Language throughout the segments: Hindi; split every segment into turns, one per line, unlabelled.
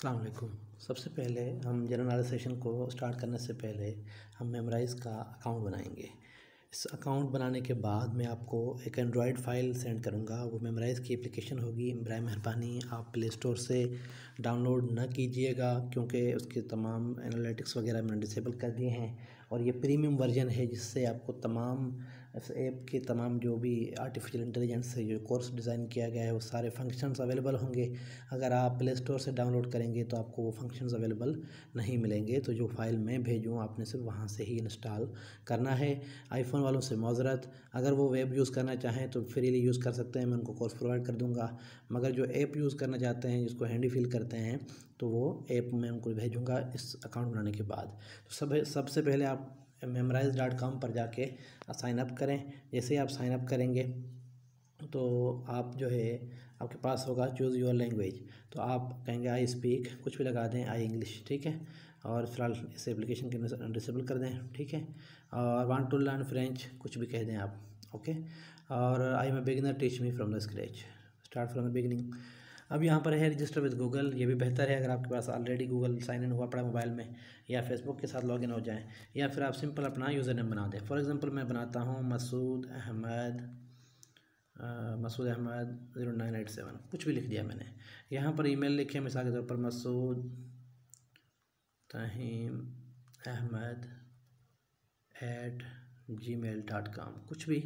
अस्सलाम सबसे पहले हम जनरल सेशन को स्टार्ट करने से पहले हम मेमोराइज़ का अकाउंट बनाएँगे। इस अकाउंट बनाने के बाद मैं आपको एक एंड्रॉयड फ़ाइल सेंड करूँगा। वो मेमोराइज़ की एप्लीकेशन होगी। बर मेहरबानी, आप प्ले स्टोर से डाउनलोड न कीजिएगा क्योंकि उसके तमाम एनालिटिक्स वगैरह मैंने डिसेबल कर दिए हैं। और ये प्रीमियम वर्जन है जिससे आपको तमाम इस ऐप के तमाम जो भी आर्टिफिशियल इंटेलिजेंस से जो कोर्स डिज़ाइन किया गया है, वो सारे फ़ंक्शंस अवेलेबल होंगे। अगर आप प्ले स्टोर से डाउनलोड करेंगे तो आपको वो फ़ंक्शंस अवेलेबल नहीं मिलेंगे। तो जो फ़ाइल मैं भेजूँ, आपने सिर्फ़ वहाँ से ही इंस्टॉल करना है। आईफोन वालों से मौजरत, अगर वो वेब यूज़ करना चाहें तो फ्रीली यूज़ कर सकते हैं, मैं उनको कोर्स प्रोवाइड कर दूँगा। मगर जो ऐप यूज़ करना चाहते हैं, जिसको हैंडी फील करते हैं तो वो ऐप मैं उनको भेजूँगा इस अकाउंट बनाने के बाद। तो सब, सबसे पहले आप मेमोराइज डॉट कॉम पर जाके साइन अप करें। जैसे ही आप साइन अप करेंगे तो आप जो है, आपके पास होगा चूज़ योर लैंग्वेज तो आप कहेंगे आई स्पीक कुछ भी लगा दें आई इंग्लिश ठीक है? और फ़िलहाल इस एप्लीकेशन के डिसेबल कर दें, ठीक है? और वांट टू लर्न फ्रेंच कुछ भी कह दें आप ओके और I am a beginner teach me from the scratch start from the beginning अब यहाँ पर है रजिस्टर विद गूगल ये भी बेहतर है अगर आपके पास ऑलरेडी गूगल साइन इन हुआ पड़ा मोबाइल में या फेसबुक के साथ लॉगिन हो जाए या फिर आप सिंपल अपना यूज़र नेम बना दें। फॉर एग्जांपल मैं बनाता हूँ Masood Ahmed Masood Ahmed zero nine eight seven कुछ भी लिख दिया मैंने। यहाँ पर ईमेल लिखे मिसाल के तौर पर Masood Tahim Ahmed at Gmail dot com कुछ भी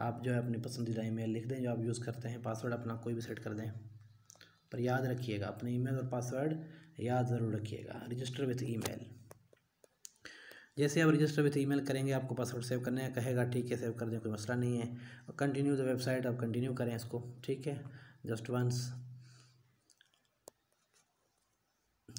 आप जो है अपनी पसंदीदा ईमेल लिख दें, जो आप यूज़ करते हैं पासवर्ड अपना कोई भी सेट कर दें। पर याद रखिएगा, अपने ईमेल और पासवर्ड याद ज़रूर रखिएगा। Register with email. जैसे आप रजिस्टर विथ ईमेल करेंगे, आपको पासवर्ड सेव करने कहेगा, ठीक है, सेव कर दें, कोई मसला नहीं है। और कंटिन्यू द वेबसाइट, आप कंटिन्यू करें इसको, ठीक है? Just once.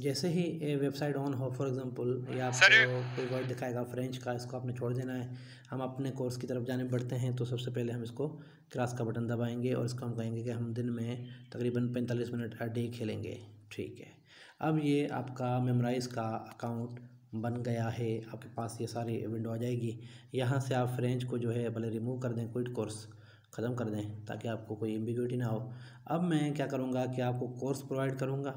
जैसे ही ये वेबसाइट ऑन हो फॉर एग्जांपल या आपको कोई वर्ड दिखाएगा फ्रेंच का इसको आपने छोड़ देना है हम अपने कोर्स की तरफ़ जाने बढ़ते हैं तो सबसे पहले हम इसको क्रॉस का बटन दबाएँगे और इसको हम कहेंगे कि हम दिन में तकरीबन पैंतालीस मिनट अ डे खेलेंगे। ठीक है। अब ये आपका मेमोराइज़ का अकाउंट बन गया है आपके पास ये सारी विंडो आ जाएगी। यहाँ से आप फ्रेंच को जो है भले रिमूव कर दें क्विट कोर्स ख़त्म कर दें ताकि आपको कोई एम्बिग्यूटी ना हो। अब मैं क्या करूँगा कि आपको कोर्स प्रोवाइड करूँगा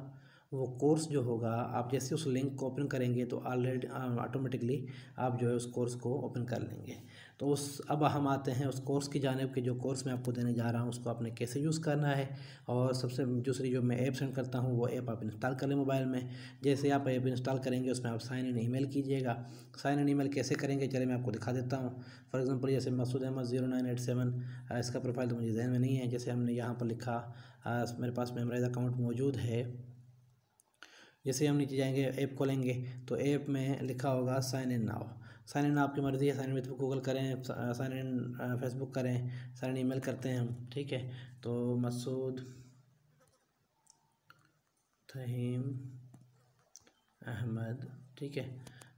वो कोर्स जो होगा, आप जैसे उस लिंक को ओपन करेंगे तो ऑलरेडी ऑटोमेटिकली आप जो है उस कोर्स को ओपन कर लेंगे। तो उस, अब हम आते हैं उस कोर्स की जानब के जो कोर्स मैं आपको देने जा रहा हूँ, उसको आपने कैसे यूज़ करना है और सबसे दूसरी जो मैं ऐप सेंड करता हूँ, वो ऐप आप इंस्टॉल कर लें मोबाइल में। जैसे आप ऐप इंस्टॉल करेंगे, उसमें आप साइन इन ईमेल कीजिएगा। साइन इन ईमेल कैसे करेंगे चले मैं आपको दिखा देता हूँ। फॉर एग्जांपल जैसे Masood Ahmed zero nine eight seven इसका प्रोफ़ाइल तो मुझे जहन में नहीं है। जैसे हमने यहाँ पर लिखा मेरे पास मेमराइज अकाउंट मौजूद है। जैसे हम नीचे जाएँगे ऐप खोलेंगे तो ऐप में लिखा होगा sign in now sign in आपकी मर्ज़ी है साइन इन विथ गूगल करें साइन इन फेसबुक करें साइन इन ईमेल करते हैं हम, ठीक है? तो मसूद तहीम अहमद, ठीक है?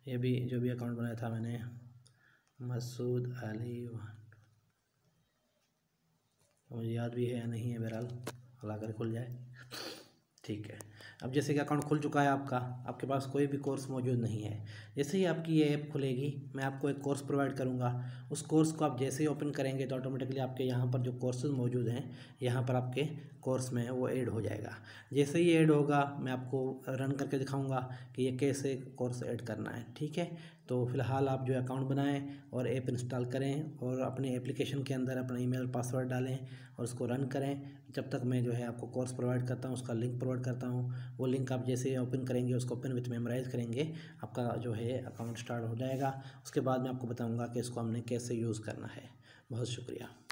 ये भी, जो भी अकाउंट बनाया था मैंने, मसूद अली मुझे याद भी है या नहीं है बहरहाल, अल्लाह कर खुल जाए, ठीक है? अब जैसे कि अकाउंट खुल चुका है आपका, आपके पास कोई भी कोर्स मौजूद नहीं है। जैसे ही आपकी ये ऐप खुलेगी, मैं आपको एक कोर्स प्रोवाइड करूँगा। उस कोर्स को आप जैसे ही ओपन करेंगे तो ऑटोमेटिकली आपके यहाँ पर जो कोर्सेज मौजूद हैं, यहाँ पर आपके कोर्स में वो ऐड हो जाएगा। जैसे ही ऐड होगा, मैं आपको रन करके दिखाऊँगा कि ये कैसे कोर्स ऐड करना है, ठीक है? तो फ़िलहाल आप जो अकाउंट बनाएँ और ऐप इंस्टॉल करें और अपने एप्लीकेशन के अंदर अपना ईमेल पासवर्ड डालें और उसको रन करें। जब तक मैं जो है आपको कोर्स प्रोवाइड करता हूँ, उसका लिंक प्रोवाइड करता हूँ वो लिंक आप जैसे ओपन करेंगे, उसको ओपन विथ मेमोराइज करेंगे, आपका जो है अकाउंट स्टार्ट हो जाएगा। उसके बाद मैं आपको बताऊँगा कि इसको हमने कैसे यूज़ करना है। बहुत शुक्रिया।